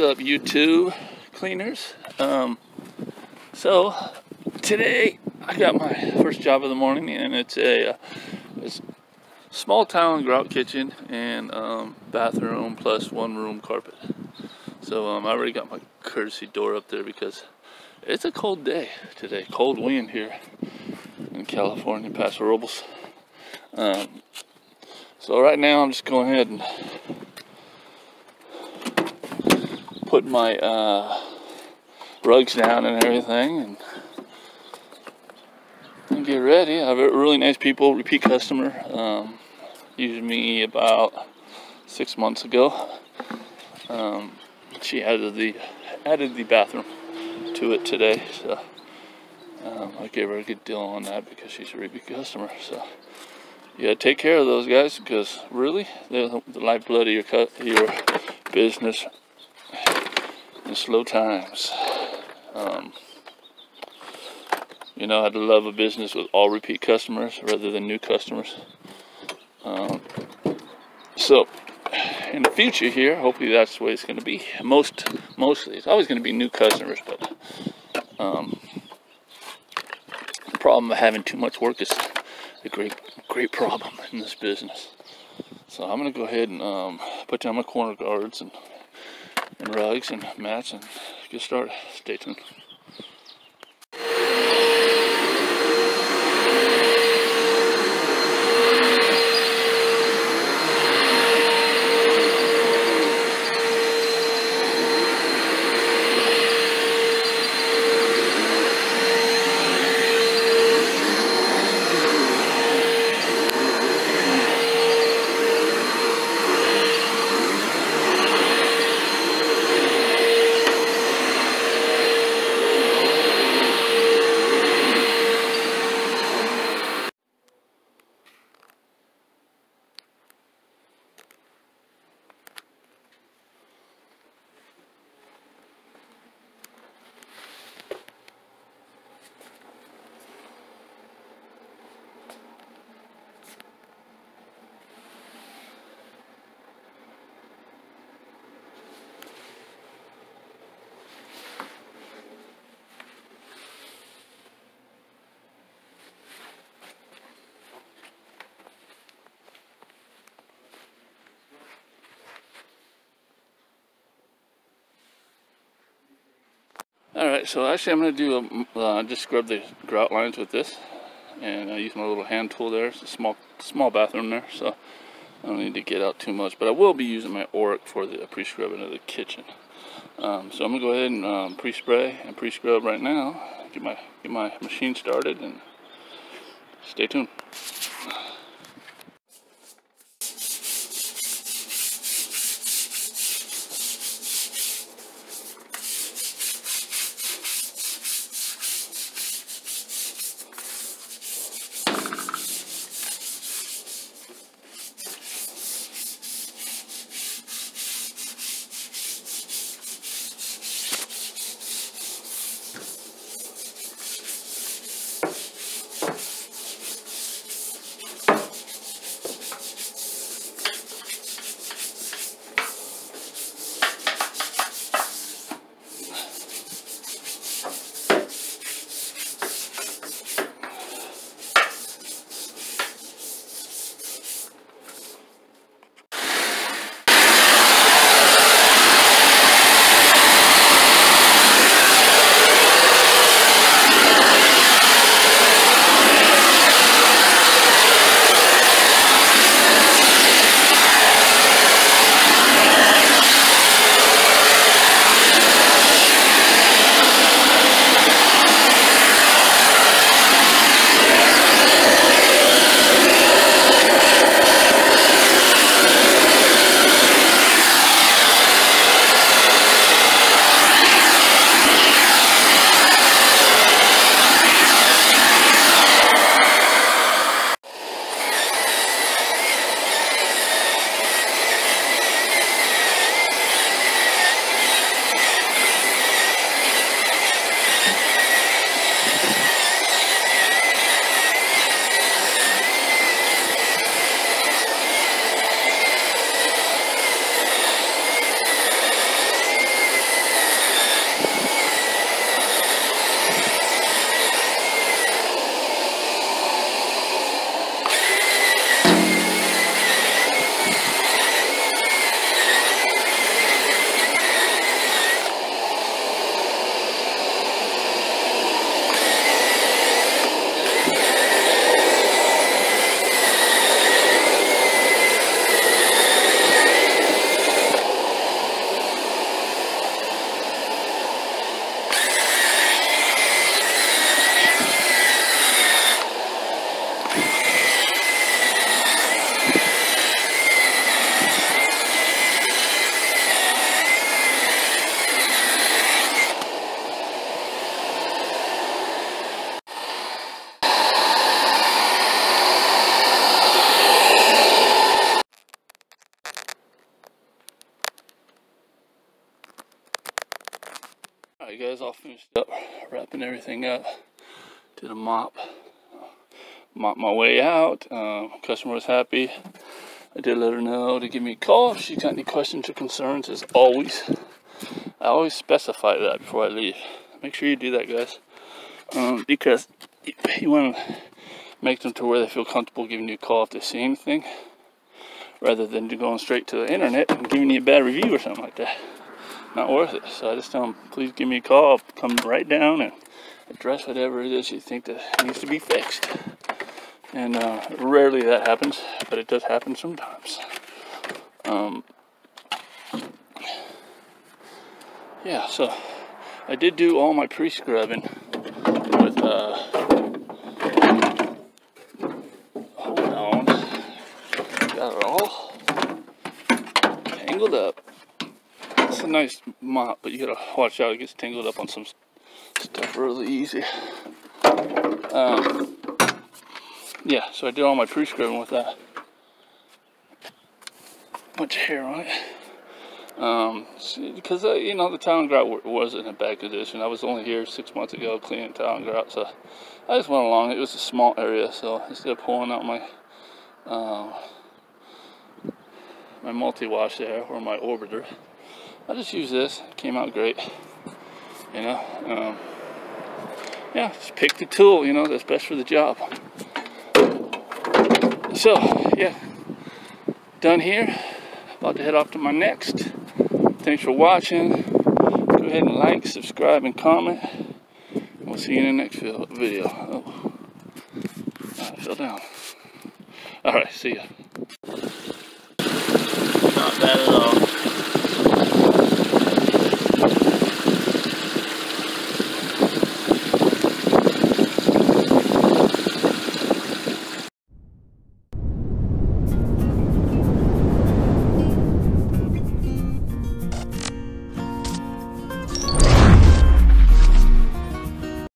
What's up, YouTube cleaners? Um, so today I got my first job of the morning, and it's a, uh, it's small tile grout kitchen and um, bathroom plus one room carpet. So um, I already got my courtesy door up there because it's a cold day today, cold wind here in California, Paso Robles. Um, so right now I'm just going ahead and put my uh, rugs down and everything and, get ready. I have a really nice people, repeat customer, um, used me about six months ago. Um, she added the added the bathroom to it today, so um, I gave her a good deal on that because she's a repeat customer. So yeah, take care of those guys because really they're the lifeblood of your your business in slow times. Um, you know to love a business with all repeat customers rather than new customers. Um, so, in the future here, hopefully that's the way it's going to be. Most, mostly, it's always going to be new customers, but um, the problem of having too much work is a great, great problem in this business. So I'm going to go ahead and um, put down my corner guards and and rugs and mats and get started. Stay tuned. All right, so actually I'm going to do a, uh, just scrub the grout lines with this. And I use my little hand tool there. It's a small, small bathroom there, so I don't need to get out too much. But I will be using my Oreck for the pre-scrubbing of the kitchen. Um, so I'm going to go ahead and um, pre-spray and pre-scrub right now. Get my, get my machine started and stay tuned. Finished up wrapping everything up. Did a mop. Mop my way out. Um, customer was happy. I did let her know to give me a call if she's got any questions or concerns, as always. I always specify that before I leave. Make sure you do that, guys. Um, because you want to make them to where they feel comfortable giving you a call if they see anything rather than going straight to the internet and giving you a bad review or something like that. Not worth it. So I just tell them, please give me a call. I'll come right down and address whatever it is you think that needs to be fixed. And uh, rarely that happens, but it does happen sometimes. Um, yeah, so I did do all my pre-scrubbing with, uh, hold on, got it all tangled up. It's a nice mop, but you gotta watch out, it gets tangled up on some stuff really easy. Um, yeah, so I did all my pre-scrubbing with that. Of hair on it. Um, because, uh, you know, the tile grout was in a bad condition. I was only here six months ago cleaning tile grout, so I just went along. It was a small area, so instead of pulling out my, uh, my multi-wash there, or my orbiter, I just used this. Came out great, you know. Um, yeah, just pick the tool, you know, that's best for the job. So, yeah, done here. About to head off to my next. Thanks for watching. Go ahead and like, subscribe, and comment. We'll see you in the next video. Oh, I fell down. All right, see ya. Not bad at all.